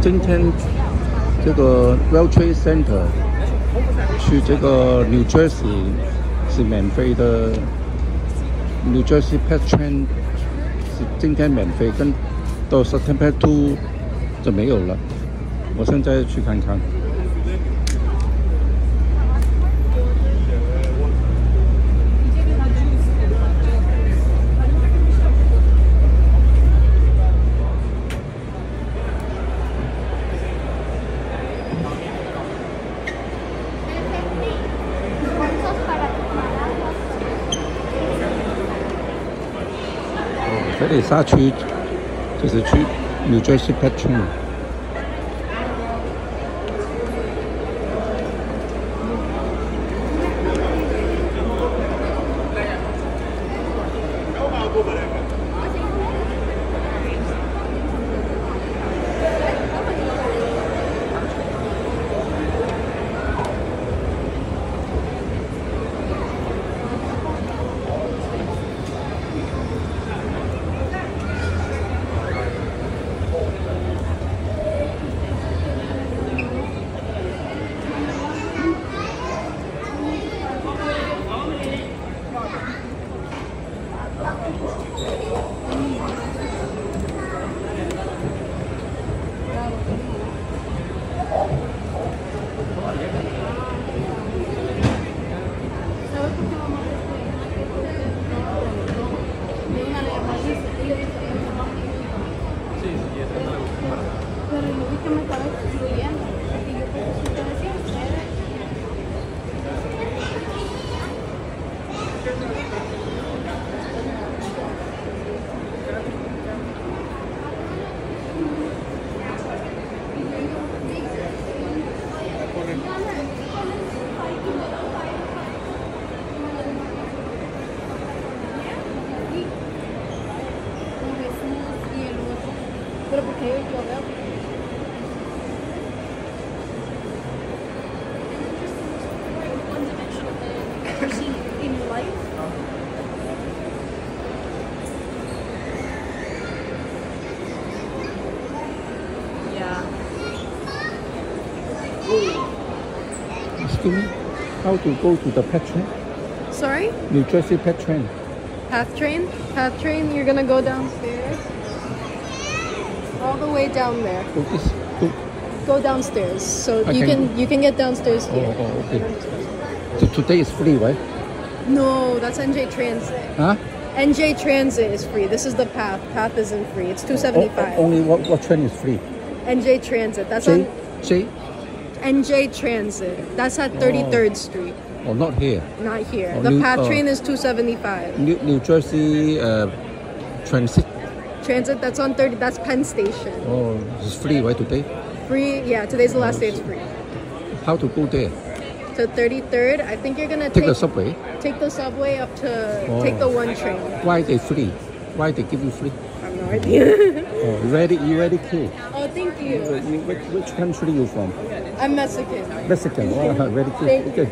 今天这个 rail Trade Center 去这个 New Jersey 是免费的，New Jersey Pet Train 是今天免费，跟到 September Two 就没有了。我现在去看看。这里沙区就是去 New Jersey Pet Train。 Pero porque yo lo veo. in life. Yeah. Excuse me, how to go to the pet train? Sorry? New Jersey Pet Train. Path train? Path train, you're gonna go downstairs. All the way down there. Go this. Go. Go downstairs. So I you can- can you can get downstairs Oh, here. oh, okay. So today is free, right? No, that's NJ Transit. Huh? NJ Transit is free. This is the path. Path isn't free. It's two O- seventy o- five. only what, what train is free? NJ Transit. That's J? on J? NJ Transit. That's at thirty third Street. Oh, not here? Not here. Oh, the New- path oh. train is two seventy five. New, New Jersey uh, Transit. Transit. That's on thirty. That's Penn Station. Oh, it's free, right, today? Free. Yeah. Today's the last day. It's free. How to go there? To thirty third. I think you're gonna Take take the subway? take the subway up to Oh. take the one train. Why they free? Why they give you free? I have no idea. Oh, you ready? You ready cool. oh, thank Uh, you. you, which, which country you from? I'm Mexican. Mexican. Oh, very cool. Thank Okay.